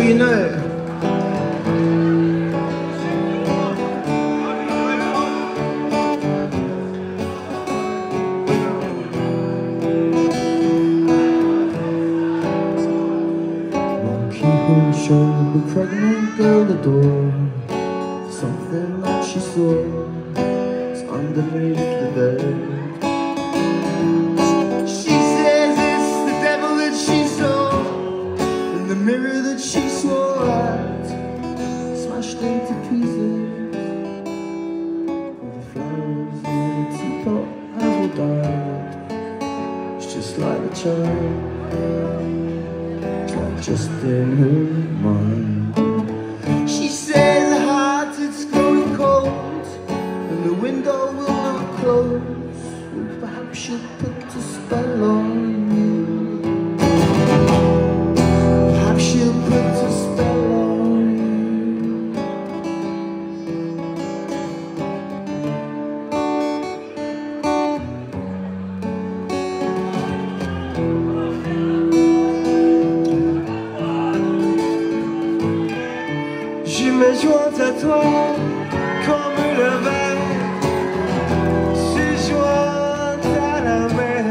you know. Keyhole pregnant girl the door Something she saw is underneath the bed just like a child like just in her mind She says the heart it's growing cold and the window will not close. Perhaps she'll put a Je me joins à toi comme le verre se joint à la mer.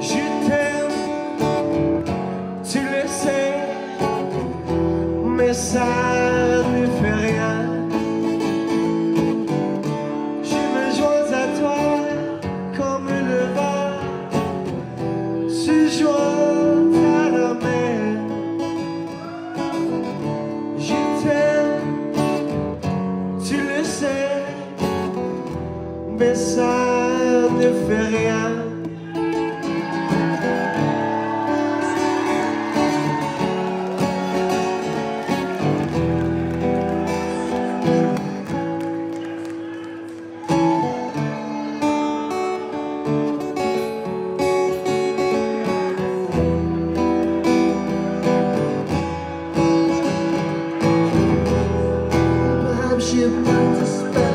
Je t'aime, tu le sais, mais mais ça ne fait rien. She about to spend